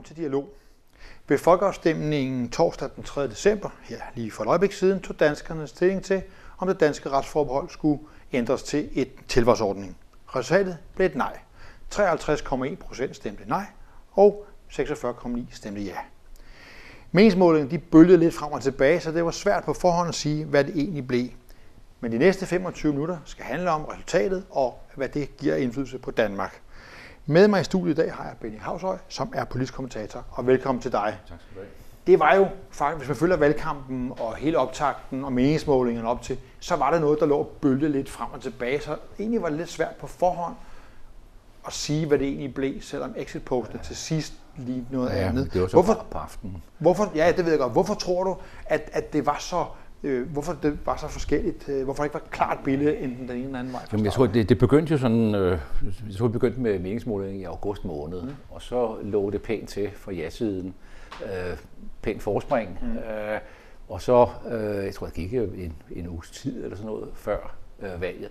Velkommen til Dialog. Ved folkeafstemningen torsdag den 3. december, her lige for et øjeblik siden, tog danskerne stilling til, om det danske retsforbehold skulle ændres til et tilvalgsordning. Resultatet blev et nej. 53,1 procent stemte nej, og 46,9 stemte ja. Meningsmålingen de bølgede lidt frem og tilbage, så det var svært på forhånd at sige, hvad det egentlig blev. Men de næste 25 minutter skal handle om resultatet og hvad det giver indflydelse på Danmark. Med mig i studiet i dag har jeg Benny Havshøj, som er politisk kommentator, og velkommen til dig. Tak skal du have. Det var jo faktisk, hvis man følger valgkampen og hele optakten og meningsmålingerne op til, så var der noget, der lå og bølgede lidt frem og tilbage, så egentlig var det lidt svært på forhånd at sige, hvad det egentlig blev, selvom exit postene til sidst lige noget Ja, andet. det var så hvorfor, på aftenen. hvorfor, ja, det ved jeg godt. Hvorfor tror du, at, at det var så øh, hvorfor det var så forskelligt? Øh, Hvorfor det ikke var et klart billede enten den ene eller anden vej? Jamen, jeg tror, det, det begyndte jo sådan, øh, jeg tror, det begyndte med meningsmålingen i august måned, mm. og så lå det pænt til for ja-siden. Øh, pænt forspring. Mm. Øh, og så, øh, jeg tror, det gik en, en uges tid eller sådan noget før øh, valget.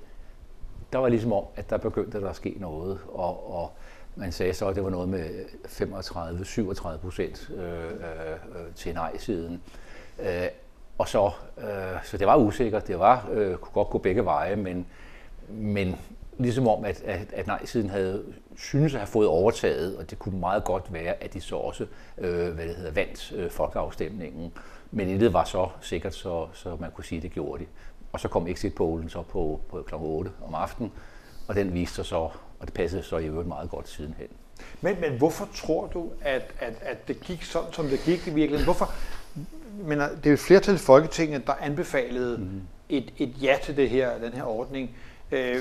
Der var ligesom om, at der begyndte der at ske noget, og, og man sagde så, at det var noget med 35-37 procent øh, øh, øh, til nej-siden. Øh, og så, øh, så det var usikkert, det var, øh, kunne godt gå begge veje, men, men ligesom om, at, at, at nej-siden havde synes at have fået overtaget, og det kunne meget godt være, at de så også øh, hvad det hedder, vandt øh, folkeafstemningen. Men intet var så sikkert, så, så man kunne sige, at det gjorde de. Og så kom exit pollen så på, på kl. 8 om aftenen, og den viste sig så, og det passede så i øvrigt meget godt sidenhen. Men, men hvorfor tror du, at, at, at det gik sådan, som det gik i virkeligheden? Hvorfor? Men det er et flertal i Folketinget, der anbefalede mm. et, et ja til det her, den her ordning. Øh,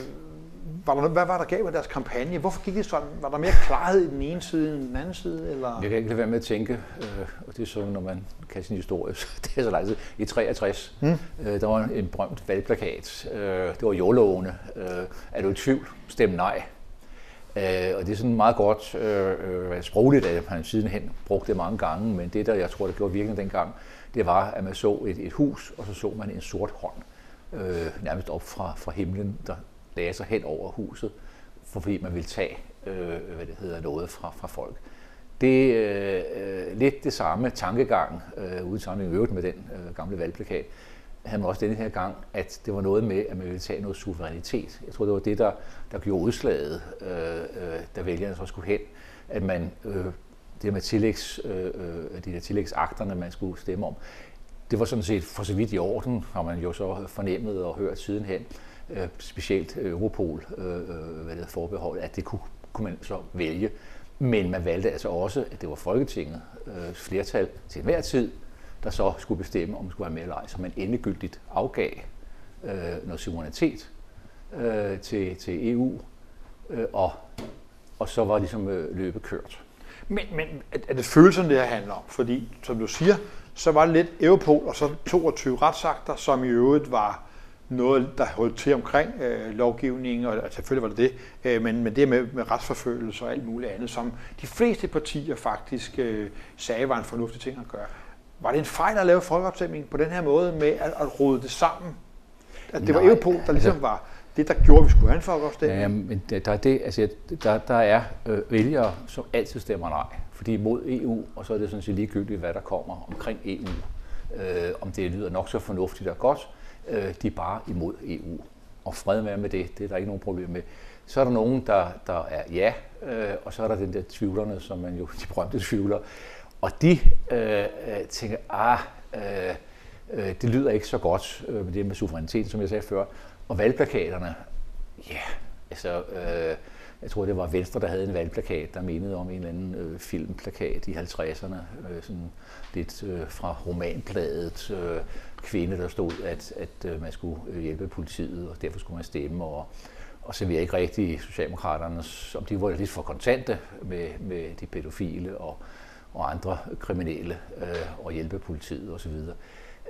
var der, hvad var der galt med deres kampagne? Hvorfor gik det sådan? Var der mere klarhed i den ene side end den anden side? Eller? Jeg kan ikke lade være med at tænke, øh, og det er så, når man kan sin historie, så det er så lang tid. I 63, mm. øh, der var en berømt valgplakat. Øh, det var jordlovene. Øh, er du i tvivl? Stem nej. Øh, og det er sådan meget godt øh, øh, sprogligt, at han sidenhen brugte det mange gange, men det, der jeg tror, der gjorde virkning dengang, det var, at man så et, et hus, og så så man en sort hånd, øh, nærmest op fra, fra himlen, der lagde sig hen over huset, for, fordi man ville tage øh, hvad det hedder, noget fra, fra folk. Det er øh, lidt det samme tankegang, øh, uden sammenligning i øvrigt med den øh, gamle valgplakat, havde man også denne her gang, at det var noget med, at man ville tage noget suverænitet. Jeg tror, det var det, der, der gjorde udslaget, øh, øh, da vælgerne så skulle hen, at man, øh, det med tillægs, øh, øh de der tillægsakterne, man skulle stemme om, det var sådan set for så vidt i orden, har man jo så fornemmet og hørt sidenhen, øh, specielt Europol, øh, øh hvad det forbehold, at det kunne, kunne man så vælge. Men man valgte altså også, at det var Folketinget øh, flertal til enhver tid, der så skulle bestemme, om man skulle være med eller ej. Så man endegyldigt afgav øh, noget suverænitet øh, til, til EU, øh, og, og så var ligesom øh, løbet kørt. Men, men er det følelserne, det her handler om? Fordi, som du siger, så var det lidt Europol og så 22 retsakter, som i øvrigt var noget, der holdt til omkring øh, lovgivningen, og selvfølgelig var det det, øh, men, men det med, med retsforfølgelse og alt muligt andet, som de fleste partier faktisk øh, sagde var en fornuftig ting at gøre. Var det en fejl at lave folkeopstemning på den her måde med at, at rode det sammen? At det var Nej, Europol, der ligesom altså- var det, der gjorde, at vi skulle have en folkeafstemning? Ja, men der der er, det, altså, der, der er øh, vælgere, som altid stemmer nej, fordi mod EU, og så er det sådan set ligegyldigt, hvad der kommer omkring EU. Øh, om det lyder nok så fornuftigt og godt, øh, de er bare imod EU. Og fred være med det, det er der ikke nogen problem med. Så er der nogen, der, der er ja, øh, og så er der den der tvivlerne, som man jo, de berømte tvivler. Og de øh, øh, tænker, ah, øh, øh, det lyder ikke så godt øh, med det med suverænitet, som jeg sagde før. Og valgplakaterne, ja, yeah, altså, øh, jeg tror, det var Venstre, der havde en valgplakat, der mindede om en eller anden øh, filmplakat i 50'erne, øh, sådan lidt øh, fra romanbladet, øh, kvinde, der stod, at, at øh, man skulle øh, hjælpe politiet, og derfor skulle man stemme, og, og så ved ikke rigtig Socialdemokraterne, om de var lidt for kontante med, med de pædofile og, og andre kriminelle, øh, og hjælpe politiet osv.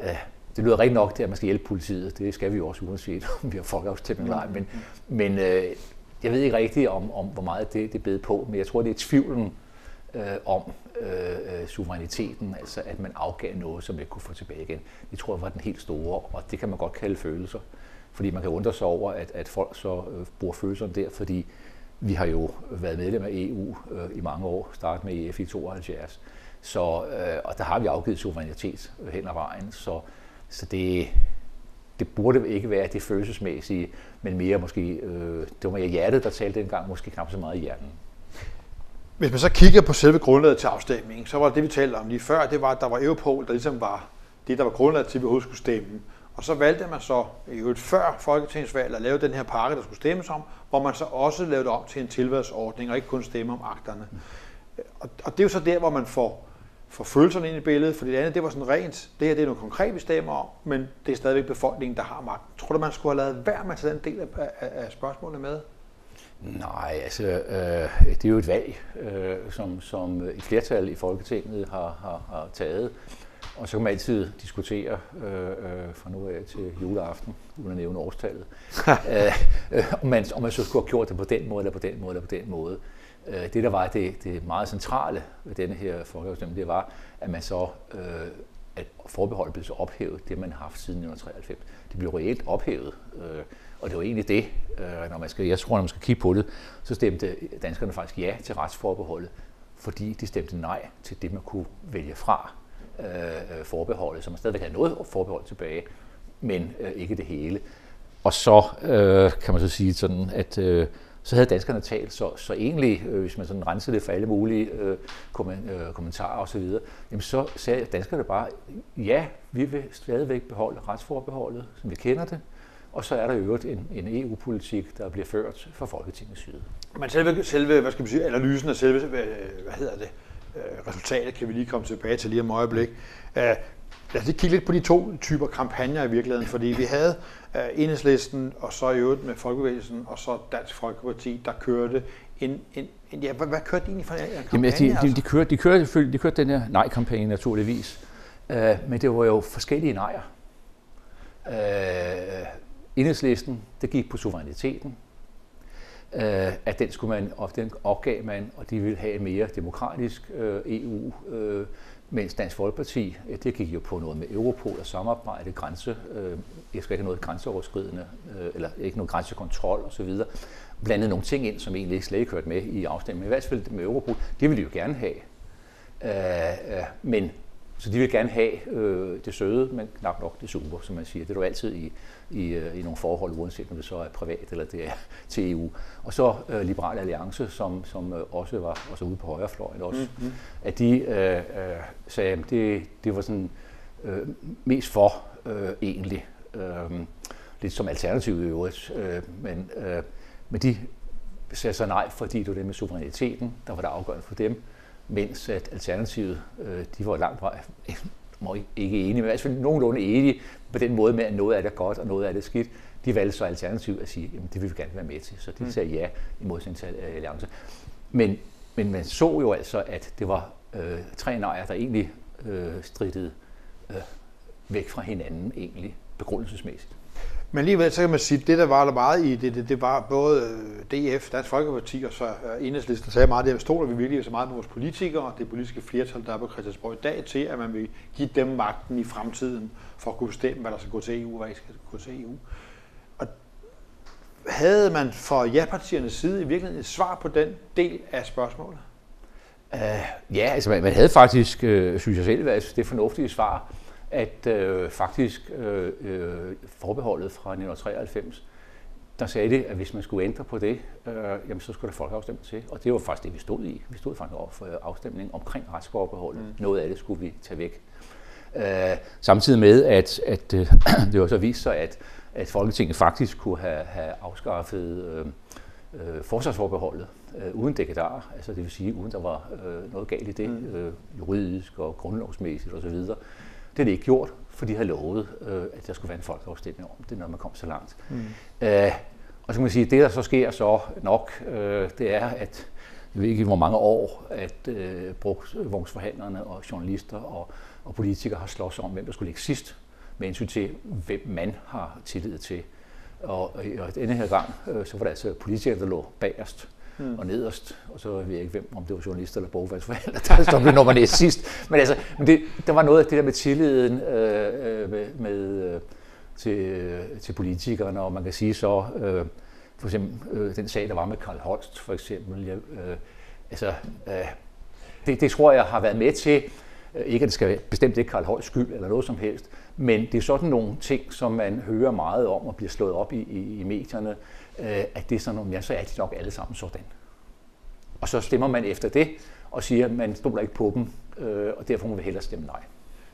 Øh, det lyder rigtig nok det at man skal hjælpe politiet. Det skal vi jo også, uanset om vi har folkeafstemning eller ej. Men, men øh, jeg ved ikke rigtigt, om, om hvor meget det, det er blevet på, men jeg tror, det er tvivlen øh, om øh, øh suveræniteten, altså at man afgav noget, som man ikke kunne få tilbage igen. Det tror jeg var den helt store, og det kan man godt kalde følelser. Fordi man kan undre sig over, at, at folk så øh, bruger følelserne der, fordi vi har jo været medlem af EU øh, i mange år, startet med EF i 72, så, øh, og der har vi afgivet suverænitet hen ad vejen, så, så det, det burde ikke være det følelsesmæssige, men mere måske, øh, det var mere hjertet, der talte dengang, måske knap så meget i hjernen. Hvis man så kigger på selve grundlaget til afstemningen, så var det, vi talte om lige før, det var, at der var Europol, der ligesom var det, der var grundlaget til, at vi overhovedet skulle stemme. Og så valgte man så i øvrigt før Folketingsvalget at lave den her pakke, der skulle stemmes om, hvor man så også lavede om til en tilvalgsordning og ikke kun stemme om akterne. Og, og det er jo så der, hvor man får, får følelserne ind i billedet, for det andet, det var sådan rent, det her det er noget konkret, vi stemmer om, men det er stadigvæk befolkningen, der har magten. Tror du, man skulle have lavet værd med til den del af, af, af spørgsmålet med? Nej, altså, øh, det er jo et valg, øh, som, som et flertal i Folketinget har, har, har taget. Og så kan man altid diskutere øh, øh, fra nu af til juleaften, uden at nævne årstallet, øh, øh, om, man, om man så skulle have gjort det på den måde, eller på den måde, eller på den måde. Øh, det, der var det, det meget centrale ved denne her folkeafstemning, det var, at man så øh, at forbeholdet blev så ophævet, det man har haft siden 1993. Det blev reelt ophævet, øh, og det var egentlig det, øh, når man skal, jeg tror, når man skal kigge på det, så stemte danskerne faktisk ja til retsforbeholdet, fordi de stemte nej til det, man kunne vælge fra øh, forbeholdet, så man stadigvæk havde noget forbehold tilbage, men øh, ikke det hele. Og så øh, kan man så sige sådan, at øh, så havde danskerne talt, så, så egentlig, øh, hvis man sådan rensede det for alle mulige øh, komment, øh, kommentarer osv., jamen så sagde danskerne bare, ja, vi vil stadigvæk beholde retsforbeholdet, som vi kender det, og så er der i øvrigt en, en EU-politik, der bliver ført fra Folketingets side. Men selve, selve hvad skal man sige, analysen af selve, hvad, hvad hedder det, øh, resultatet kan vi lige komme tilbage til lige om et øjeblik. Uh, lad os lige kigge lidt på de to typer kampagner i virkeligheden, fordi vi havde enhedslisten, og så i øvrigt med Folkebevægelsen, og så Dansk Folkeparti, der kørte en, en, en ja, hvad, hvad kørte de egentlig for en kampagne? Jamen, de, de, altså? de, kørte, de, kørte, de kørte den her nej-kampagne naturligvis, uh, men det var jo forskellige nejer. Uh, enhedslisten, det gik på suveræniteten, øh, at den skulle man, og den opgav man, og de ville have et mere demokratisk øh, EU, øh, mens Dansk Folkeparti, det gik jo på noget med Europol og samarbejde, grænse, øh, jeg skal ikke have noget grænseoverskridende, øh, eller ikke noget grænsekontrol osv., blandede nogle ting ind, som egentlig ikke slet ikke hørte med i afstemningen, men i hvert fald med Europol, det ville de jo gerne have. Øh, øh, men så de vil gerne have øh, det søde, men knap nok det super, som man siger. Det er jo altid i, i, øh, i nogle forhold, uanset om det så er privat eller det er til EU. Og så øh, Liberal Alliance, som, som øh, også var også ude på højrefløjen også, mm-hmm. at de øh, øh, sagde, at det, det var sådan øh, mest for øh, egentlig. Øh, lidt som alternativ i øvrigt, øh, men, øh, men de sagde så nej, fordi det var det med suveræniteten, der var det afgørende for dem mens at Alternativet, øh, de var langt vej, må ikke enige, men i hvert fald nogenlunde enige på den måde med, at noget af det er godt, og noget af det er skidt. De valgte så Alternativet at sige, at det vil vi gerne være med til, så de mm. sagde ja i modsætning til Alliance. Men, men man så jo altså, at det var øh, tre nejer, der egentlig øh, strittede øh, væk fra hinanden egentlig begrundelsesmæssigt. Men alligevel så kan man sige, at det der var der meget i det, det, det var både øh, DF, Dansk Folkeparti og så øh, Enhedslisten sagde meget, det stoler vi virkelig så meget på vores politikere og det politiske flertal, der er på Christiansborg i dag, til at man vil give dem magten i fremtiden for at kunne bestemme, hvad der skal gå til EU og hvad der skal gå til EU. Og havde man fra ja-partiernes side i virkeligheden et svar på den del af spørgsmålet? Uh, ja, altså man, man havde faktisk, øh, synes jeg selv, det fornuftige svar at øh, faktisk øh, øh, forbeholdet fra 1993, der sagde det, at hvis man skulle ændre på det, øh, jamen så skulle der folkeafstemning til. Og det var faktisk det, vi stod i. Vi stod faktisk over for afstemning omkring retsforbeholdet. Mm. Noget af det skulle vi tage væk. Øh, samtidig med, at, at øh, det var så vist sig, at, at Folketinget faktisk kunne have, have afskaffet øh, øh, forsvarsforbeholdet øh, uden dekadar, altså det vil sige uden der var øh, noget galt i det, mm. øh, juridisk og grundlovsmæssigt osv. Det er det ikke gjort, for de har lovet, øh, at der skulle være en folkeafstemning om det, når man kom så langt. Mm. Øh, og så kan man sige, at det, der så sker så nok, øh, det er, at jeg ved ikke, hvor mange år, at øh, brugsvognsforhandlerne og journalister og, og politikere har slås om, hvem der skulle ligge sidst, med hensyn til, hvem man har tillid til. Og, og denne her gang, øh, så var det altså politikere, der lå bagerst mm. og nederst, og så ved jeg ikke, hvem, om det var journalister eller bogvalgsforhandler, der stod blev nummer næst sidst. Men altså, men det, der var noget af det der med tilliden øh, øh med, med, øh, til, øh, til politikerne, og man kan sige så, øh, for eksempel øh, den sag, der var med Karl Holst, for eksempel. Jeg, øh, altså, øh, det, det tror jeg har været med til, ikke at det skal bestemt ikke Karl Holsts skyld eller noget som helst, men det er sådan nogle ting, som man hører meget om og bliver slået op i, i, i medierne, øh, at det er sådan nogle, ja, så er de nok alle sammen sådan. Og så stemmer man efter det, og siger, at man stoler ikke på dem, øh, og derfor må vi hellere stemme nej.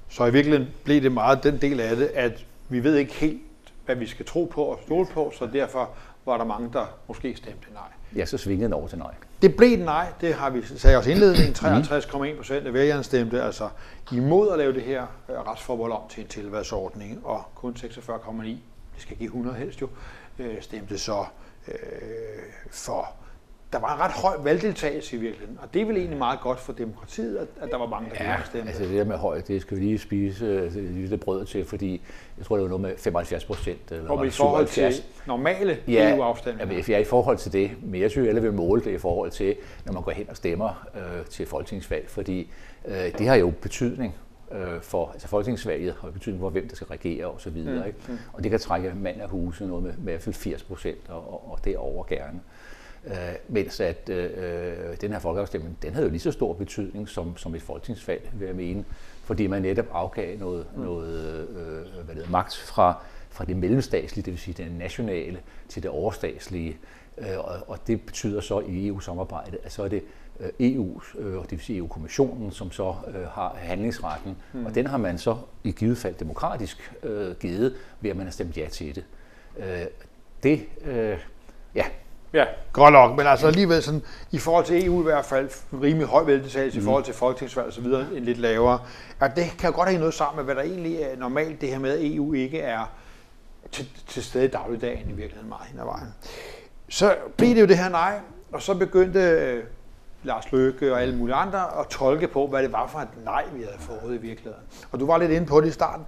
Så i virkeligheden blev det meget den del af det, at vi ved ikke helt, hvad vi skal tro på og stole på, så derfor var der mange, der måske stemte nej. Ja, så svingede den over til nej. Det blev et nej, det har vi sagt også indledningen. 53,1 procent af vælgerne stemte altså imod at lave det her øh, retsforbehold om til en tilvalgsordning, og kun 46,9, det skal give 100 helst jo, øh, stemte så øh, for der var en ret høj valgdeltagelse i virkeligheden, og det er vel egentlig meget godt for demokratiet, at, at der var mange, der ja, stemme. altså det der med højt, det skal vi lige spise øh, lille brød til, fordi jeg tror, det var noget med 75 procent. Eller og i forhold 77. til normale ja, EU-afstemninger? Ja, i forhold til det, men jeg synes, alle vil måle det i forhold til, når man går hen og stemmer øh, til folketingsvalg, fordi øh, det har jo betydning øh, for, altså folketingsvalget har betydning for, hvem der skal regere og så videre, mm, ikke? Mm. Og det kan trække mand af huset noget med, med i hvert fald 80 procent og, og derover gerne. Øh, mens at øh, den her folkeafstemning, den havde jo lige så stor betydning som, som et folketingsvalg, vil jeg mene, fordi man netop afgav noget, mm. noget øh, hvad det, magt fra, fra det mellemstatslige, det vil sige det nationale, til det overstatslige. Øh, og, og det betyder så i EU-samarbejdet, at så er det EU, øh, og det vil sige EU-kommissionen, som så øh, har handlingsretten. Mm. Og den har man så i givet fald demokratisk øh, givet, ved at man har stemt ja til det. Øh, det, øh, ja, Ja, godt nok, men altså alligevel sådan, i forhold til EU i hvert fald, rimelig høj vældeltagelse, mm. i forhold til folketingsvalg og så videre, en lidt lavere. Ja, det kan jo godt have noget sammen med, hvad der egentlig er normalt, det her med, at EU ikke er til, til stede i dagligdagen i virkeligheden meget hen ad vejen. Så blev det jo det her nej, og så begyndte øh, Lars Løkke og alle mulige andre at tolke på, hvad det var for et nej, vi havde fået i virkeligheden. Og du var lidt inde på det i starten.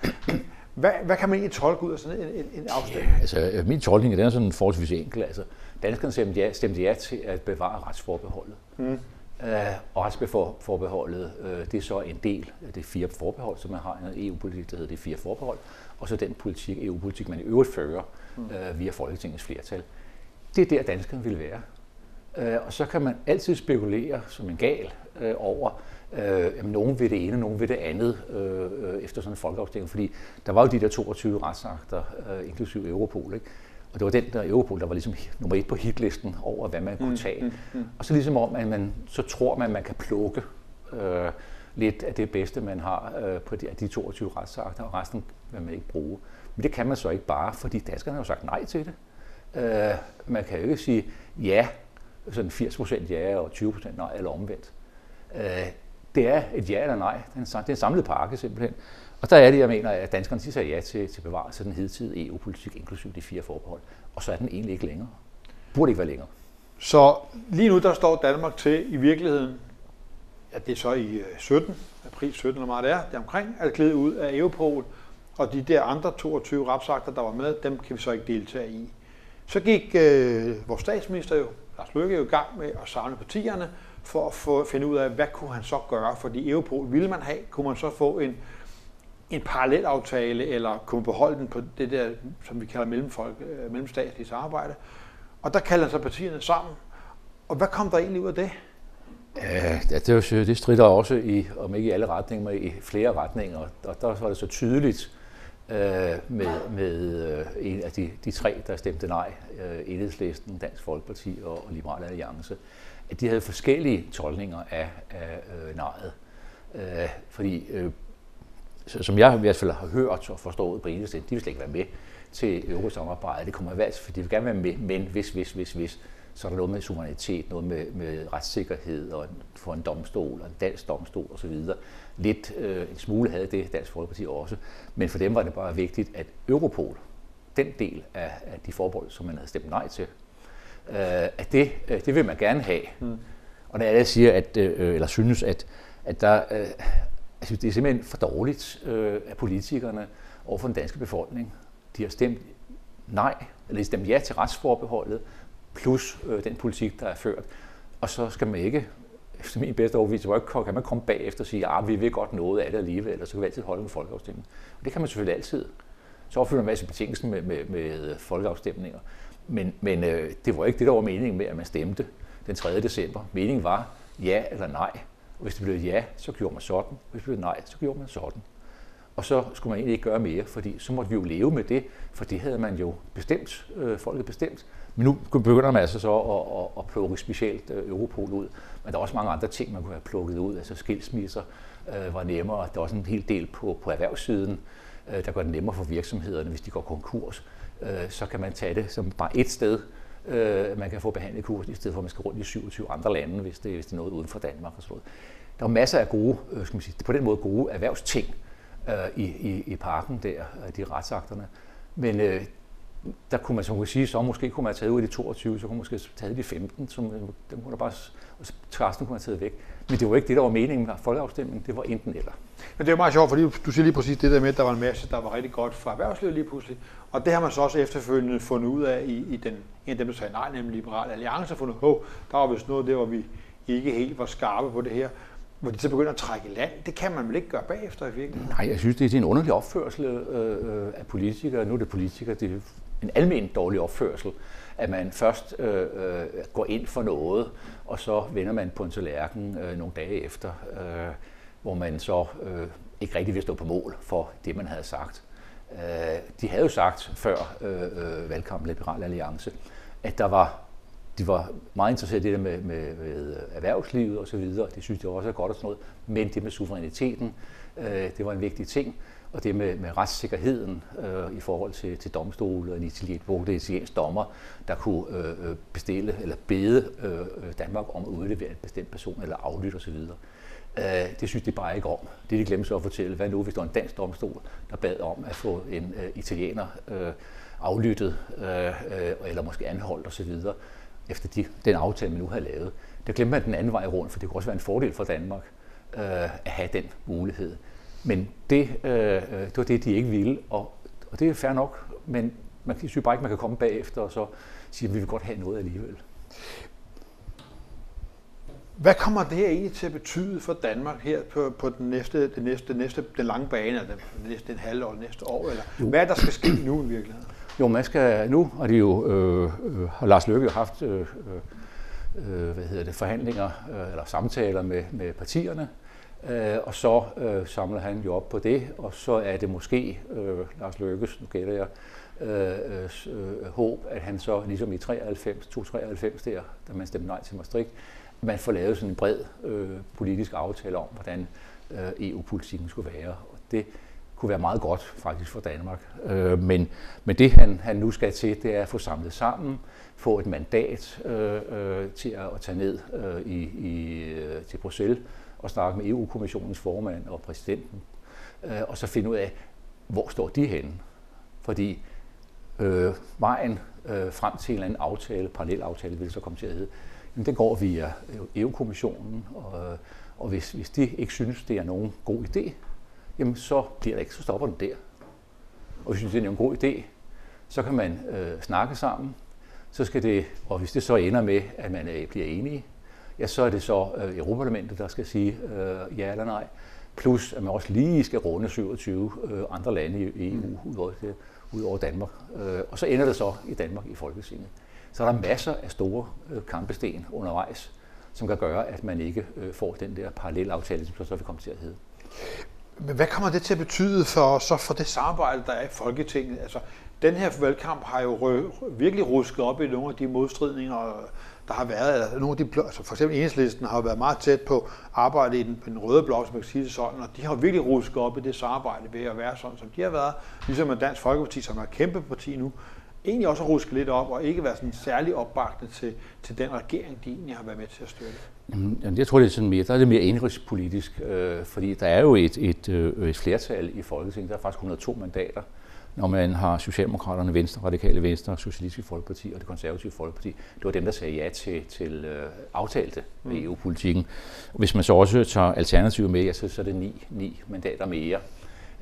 Hvad, hvad kan man egentlig tolke ud af sådan en, en, en afstemning? Ja, altså, min tolkning er sådan forholdsvis enkel. Altså, danskerne stemte ja, stemte ja til at bevare retsforbeholdet. Mm. Uh, og retsforbeholdet, uh, det er så en del af det fire forbehold, som man har i EU-politik, der hedder det fire forbehold, og så den politik, EU-politik, man i øvrigt fører uh, via Folketingets flertal. Det er der, danskerne vil være. Uh, og så kan man altid spekulere som en gal uh, over, Øh, jamen, nogen ved det ene, nogen ved det andet øh, efter sådan en folkeafstemning, fordi der var jo de der 22 retsakter, øh, inklusive Europol, ikke? Og det var den der Europol, der var ligesom nummer et på hitlisten over, hvad man kunne mm, tage. Mm, mm, mm. Og så ligesom om, at man så tror man, at man kan plukke øh, lidt af det bedste, man har øh, på de, af de 22 retsakter, og resten vil man ikke bruge. Men det kan man så ikke bare, fordi danskerne har jo sagt nej til det. Øh, man kan jo ikke sige ja, sådan 80% ja og 20% nej, eller omvendt. Øh, det er et ja eller nej. Det er en samlet pakke simpelthen. Og der er det, jeg mener, at danskerne siger ja til, til bevarelse af den hidtidige EU-politik, inklusive de fire forbehold. Og så er den egentlig ikke længere. Burde ikke være længere. Så lige nu, der står Danmark til i virkeligheden, at det er så i øh, 17, april 17 eller meget det er, det er omkring, at glide ud af Europol, og de der andre 22 rapsakter, der var med, dem kan vi så ikke deltage i. Så gik øh, vores statsminister jo, Lars Løkke, jo i gang med at samle partierne, for at få, finde ud af, hvad kunne han så gøre, fordi Europol ville man have, kunne man så få en, en parallelaftale, eller kunne beholde den på det der, som vi kalder mellemfolk, mellemstatligt mellemstatsligt samarbejde. Og der kalder så partierne sammen. Og hvad kom der egentlig ud af det? Ja, det, var, det strider også i, om ikke i alle retninger, men i flere retninger. Og der var det så tydeligt øh, med, med øh, en af de, de tre, der stemte nej, øh, Enhedslisten, Dansk Folkeparti og, og Liberal Alliance, at de havde forskellige tolkninger af, af øh, nejet. Øh, fordi, øh, som jeg i hvert fald har hørt og forstået på enhedslisten, de vil slet ikke være med til eurosamarbejdet. Det kommer i hvert fald, de vil gerne være med, men hvis, hvis, hvis, hvis, så er der noget med suverænitet, noget med, med retssikkerhed og for en domstol og en dansk domstol osv. Lidt øh, en smule havde det Dansk Folkeparti også, men for dem var det bare vigtigt, at Europol, den del af, af de forbehold, som man havde stemt nej til, øh, at det, øh, det vil man gerne have. Mm. Og når alle siger, at, øh, eller synes, at, at der, øh, altså, det er simpelthen for dårligt øh, af politikerne over for den danske befolkning. De har stemt nej, eller de stemt ja til retsforbeholdet, plus øh, den politik, der er ført. Og så skal man ikke, efter min bedste overbevisning, kan man komme bagefter og sige, at vi vil godt noget af det alligevel, eller så kan vi altid holde en folkeafstemning. Og det kan man selvfølgelig altid. Så opfylder man en masse betingelser med, med, med øh, folkeafstemninger. Men, men øh, det var ikke det, der var meningen med, at man stemte den 3. december. Meningen var ja eller nej. Og hvis det blev ja, så gjorde man sådan. Hvis det blev nej, så gjorde man sådan. Og så skulle man egentlig ikke gøre mere, fordi så måtte vi jo leve med det, for det havde man jo bestemt, øh, folket bestemt. Men nu begynder man altså så at, at, at plukke specielt øh, Europol ud. Men der er også mange andre ting, man kunne have plukket ud. Altså skilsmisser øh, var nemmere. Der er også en hel del på, på erhvervssiden, øh, der gør det nemmere for virksomhederne, hvis de går konkurs. Øh, så kan man tage det som bare et sted, øh, man kan få behandlet kursen, i stedet for at man skal rundt i 27 andre lande, hvis det, hvis det er noget uden for Danmark. Og sådan noget. Der er masser af gode, øh, skal man sige, på den måde gode erhvervsting, øh, i, i, i parken der, øh, de retsakterne. Men øh, der kunne man så kunne sige, så måske kunne man have taget ud af de 22, så kunne man måske have taget de 15, som, dem kunne der bare, og resten kunne man have taget væk. Men det var ikke det, der var meningen med folkeafstemningen, det var enten eller. Men det er meget sjovt, fordi du siger lige præcis det der med, at der var en masse, der var rigtig godt fra erhvervslivet lige pludselig. Og det har man så også efterfølgende fundet ud af i, i den, en af dem, der sagde nej, nemlig Liberal Alliance, har fundet, at der var vist noget der, hvor vi ikke helt var skarpe på det her hvor de så begynder at trække land. Det kan man vel ikke gøre bagefter i virkeligheden? Nej, jeg synes, det er en underlig opførsel øh, af politikere. Nu er det politikere, det en almen dårlig opførsel, at man først øh, øh, går ind for noget, og så vender man på en tallerken øh, nogle dage efter, øh, hvor man så øh, ikke rigtig vil stå på mål for det, man havde sagt. Øh, de havde jo sagt før øh, øh valgkampen Liberal Alliance, at der var de var meget interesserede i det med, med, med erhvervslivet og så videre. Det synes jeg også er godt og sådan noget. Men det med suveræniteten, øh, det var en vigtig ting. Og det med, med retssikkerheden øh, i forhold til, til domstole og en italiensk dommer, der kunne øh, øh, bestille eller bede øh, Danmark om at udlevere en bestemt person eller aflytte osv. Øh, det synes de bare ikke om. Det de glemte så at fortælle, hvad nu hvis der var en dansk domstol, der bad om at få en øh, italiener øh, aflyttet øh, øh, eller måske anholdt osv efter de, den aftale, man nu har lavet. Der glemmer man den anden vej rundt, for det kunne også være en fordel for Danmark øh, at have den mulighed. Men det, øh, det var det, de ikke ville, og, og det er fair nok, men man synes bare ikke, man kan komme bagefter og så sige, at vi vil godt have noget alligevel. Hvad kommer det her egentlig til at betyde for Danmark her på, på den, næste, den, næste, den, næste, den lange bane, eller den næste en halv år, næste år? Eller jo. hvad er der skal ske nu i virkeligheden? Jo, man skal nu, og det jo, øh, øh, har Lars Løkke haft øh, øh, hvad hedder det, forhandlinger øh, eller samtaler med, med partierne, øh, og så øh, samler han jo op på det, og så er det måske øh, Lars Løkkes, nu gætter jeg, øh, øh, øh håb, at han så ligesom i 93, 293 der, da man stemte nej til Maastricht, man får lavet sådan en bred øh, politisk aftale om, hvordan øh, EU-politikken skulle være. Og det, kunne være meget godt faktisk for Danmark. Øh, men, men det han, han nu skal til, det er at få samlet sammen, få et mandat øh, øh, til at, at tage ned øh, i, i, øh, til Bruxelles og snakke med EU-kommissionens formand og præsidenten, øh, og så finde ud af, hvor står de henne. Fordi øh, vejen øh, frem til en eller anden aftale, parallel aftale, vil det så komme til at hedde, jamen, det går via EU-kommissionen, og, øh, og hvis, hvis de ikke synes, det er nogen god idé, jamen så bliver det ikke, så stopper den der. Og hvis det er en god idé, så kan man øh, snakke sammen, så skal det, og hvis det så ender med, at man øh, bliver enige, ja, så er det så øh, Europaparlamentet, der skal sige øh, ja eller nej. Plus, at man også lige skal runde 27 øh, andre lande i EU, mm. ud, over det, ud over Danmark. Øh, og så ender det så i Danmark i Folketinget. Så er der masser af store øh, kampesten undervejs, som kan gøre, at man ikke øh, får den der parallelaftale, som så vil komme til at hedde. Men hvad kommer det til at betyde for, så for det samarbejde, der er i Folketinget? Altså, den her valgkamp har jo rø- virkelig rusket op i nogle af de modstridninger, der har været. Altså, nogle af de, altså for eksempel Enhedslisten har været meget tæt på arbejde i den, den røde blok, som man kan sige det sådan, og de har virkelig rusket op i det samarbejde ved at være sådan, som de har været. Ligesom at Dansk Folkeparti, som er et kæmpe parti nu, egentlig også har rusket lidt op og ikke været sådan særlig opbakende til, til den regering, de egentlig har været med til at støtte. Jamen, jeg tror, det er sådan mere, der er det mere indrigspolitisk, øh, fordi der er jo et, et, øh, et flertal i Folketinget, der er faktisk 102 mandater, når man har Socialdemokraterne, Venstre, Radikale Venstre, Socialistiske Folkeparti og det konservative Folkeparti. Det var dem, der sagde ja til, til øh, aftalte med mm. EU-politikken. Hvis man så også tager Alternativet med, ja, så, så er det ni, ni mandater mere,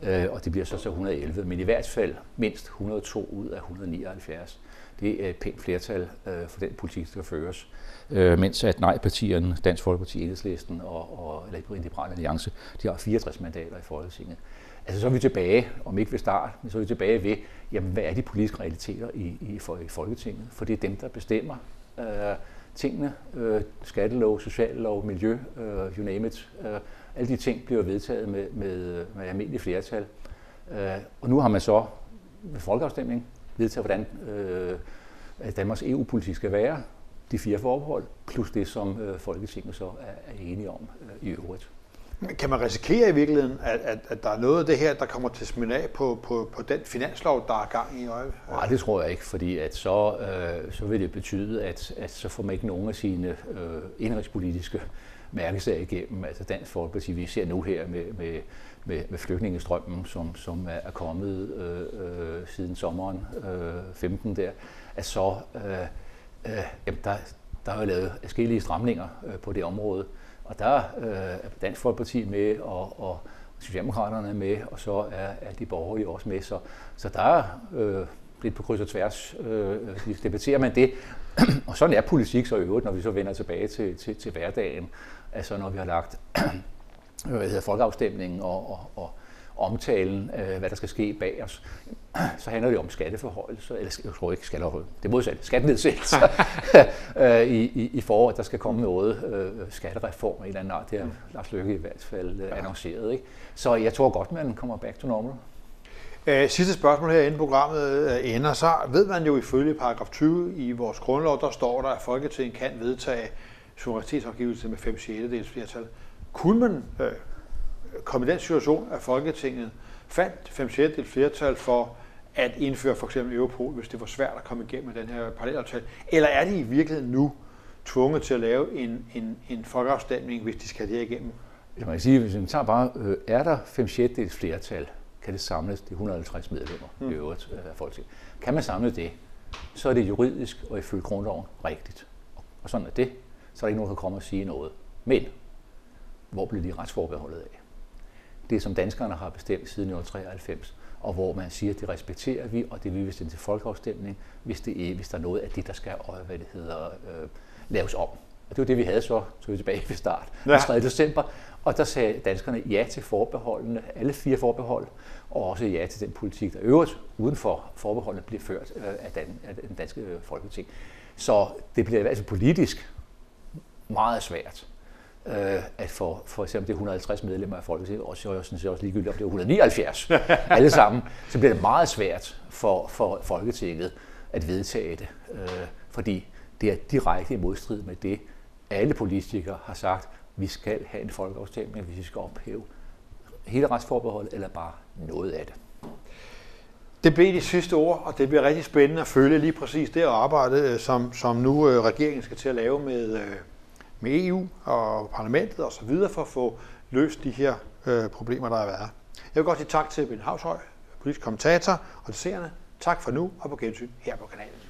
øh, og det bliver så, så 111, men i hvert fald mindst 102 ud af 179. Det er et pænt flertal øh, for den politik, der skal føres øh, mens at nej-partierne, Dansk Folkeparti, Enhedslisten og, og eller Liberal Alliance, de har 64 mandater i Folketinget. Altså så er vi tilbage, om ikke ved start, men så er vi tilbage ved, jamen hvad er de politiske realiteter i, i, for, i Folketinget? For det er dem, der bestemmer øh, tingene. Øh, skattelov, sociallov, miljø, øh, you name it. Øh, alle de ting bliver vedtaget med, med, med almindelig flertal. Øh, og nu har man så ved folkeafstemning vedtaget, hvordan øh, Danmarks EU-politik skal være. De fire forbehold, plus det, som øh, Folketinget så er, er enige om øh, i øvrigt. Kan man risikere i virkeligheden, at, at, at der er noget af det her, der kommer til at af på, på, på den finanslov, der er gang i øjeblikket? Nej, det tror jeg ikke, fordi at så, øh, så vil det betyde, at, at så får man ikke nogen af sine øh, indrigspolitiske mærkesager igennem. Altså Dansk Folkeparti, vi ser nu her med, med, med, med flygtningestrømmen, som, som er kommet øh, øh, siden sommeren øh, 15 der, at så øh, øh, jamen der, der er jo lavet forskellige stramninger øh, på det område. Og der øh, er Dansk Folkeparti med, og, og Socialdemokraterne er med, og så er, er de borgerlige også med. Så, så der er øh, lidt på kryds og tværs, øh, øh debatterer man det. og sådan er politik så i øvrigt, når vi så vender tilbage til, til, til hverdagen. Altså når vi har lagt hvad hedder, folkeafstemningen og, og, og omtalen, øh, hvad der skal ske bag os, så handler det om skatteforhold, eller jeg tror ikke skatteforhold, det er modsat, skattenedsættelse øh, i, i, i foråret, der skal komme noget øh, skattereform eller anden art, det har Lars Løkke i hvert fald øh, annonceret. Ikke? Så jeg tror godt, man kommer back to normal. Øh, sidste spørgsmål her inden programmet øh, ender, så ved man jo ifølge paragraf 20 i vores grundlov, der står der, at Folketinget kan vedtage suverænitetsafgivelse med 5 6 dels flertal. Kunne man øh, komme i den situation, at Folketinget fandt 5 6 flertal for at indføre for eksempel Europol, hvis det var svært at komme igennem med den her parallelaftale? Eller er de i virkeligheden nu tvunget til at lave en, en, en folkeafstemning, hvis de skal det igennem? Jeg må sige, hvis man tager bare, øh, er der 5 6 flertal, kan det samles, det 150 medlemmer mm. i øvrigt af Folketinget. Kan man samle det, så er det juridisk og ifølge grundloven rigtigt. Og sådan er det. Så er der ikke nogen, der kommer og sige noget. Men, hvor bliver de retsforbeholdet af? Det, som danskerne har bestemt siden 1993, og hvor man siger, at det respekterer vi, og det vil vi sende til folkeafstemning, hvis, det er, hvis der er noget af det, der skal hvad det hedder, øh, laves om. Og det var det, vi havde så, så vi tilbage ved start, ja. 3. december. Og der sagde danskerne ja til forbeholdene, alle fire forbehold, og også ja til den politik, der øvrigt uden for forbeholdene bliver ført øh, af, den, af den danske øh, folketing. Så det bliver fald politisk meget svært øh, at for, for eksempel det 150 medlemmer af Folketinget, og så er jeg synes også ligegyldigt, om det er 179 alle sammen, så bliver det meget svært for, for Folketinget at vedtage det, øh, fordi det er direkte i modstrid med det, alle politikere har sagt, vi skal have en folkeafstemning, hvis vi skal ophæve hele retsforbeholdet, eller bare noget af det. Det blev de sidste ord, og det bliver rigtig spændende at følge lige præcis det arbejde, øh, som, som nu øh, regeringen skal til at lave med, øh, med EU og parlamentet osv. for at få løst de her øh, problemer, der har været. Jeg vil godt sige tak til Ben Havshøj, politisk kommentator og til seerne. Tak for nu og på gensyn her på kanalen.